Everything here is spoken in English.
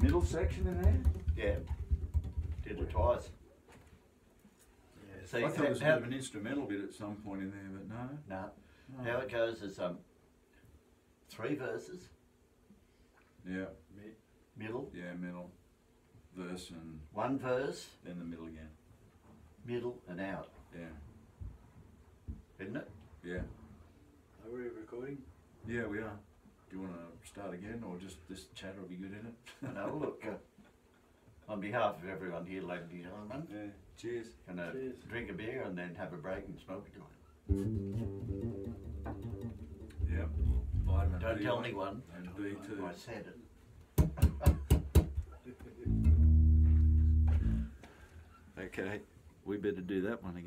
middle section in there? Yeah, did it twice. See, I thought there was a bit of an instrumental bit at some point in there, but no. No, Oh. how it goes is um, three verses, Yeah, middle, yeah, middle, verse and one verse, then the middle again. middle, and out, Yeah, isn't it? yeah, Are we recording? yeah, we are. Do you want to start again, or just this chatter will be good in it? No, look, uh, on behalf of everyone here, ladies and gentlemen, Yeah. Cheers. gonna Cheers. drink a beer and then have a break and smoke a joint. Yep. Vitamin Don't tell one anyone. And two. I said it. Okay, we better do that one again.